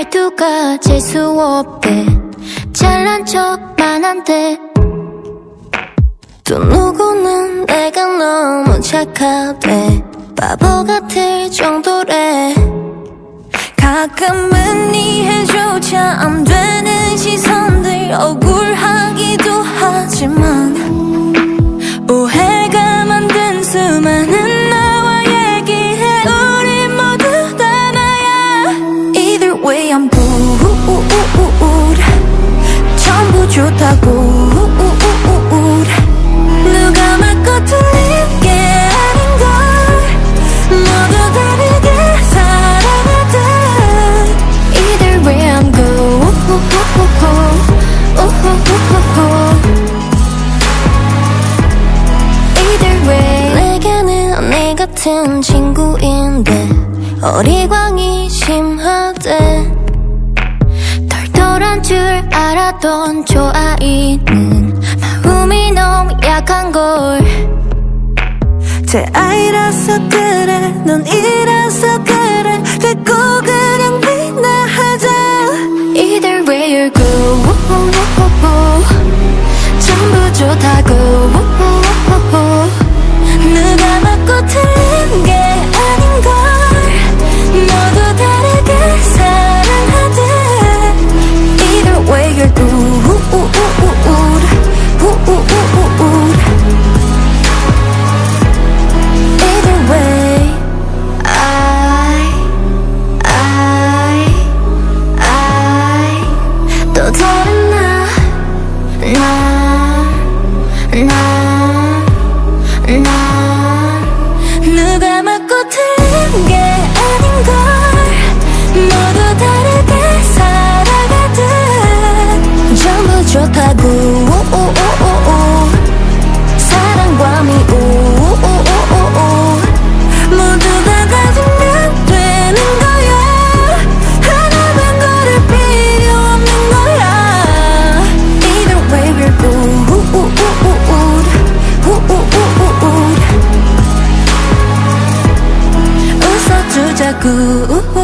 이유가 재수 없대. 잘난 척만 한대. 또 누구는 내가 너무 착하대. 바보 같을 정도래. 가끔은 이해조차 안 좋다고. 누가 맞고 틀린 게 아닌걸. 모두 다르게 살아가듯. Either I'm good Either 내게는 언니 같은 친구인데 어리광이 심하 알았던 저 아이는 마음이 너무 약한 걸. 제 아이라서 그래 넌 이라서 그래. 됐고 그냥 비나하자. Either way you're good 전부 좋다 나 웃어주자고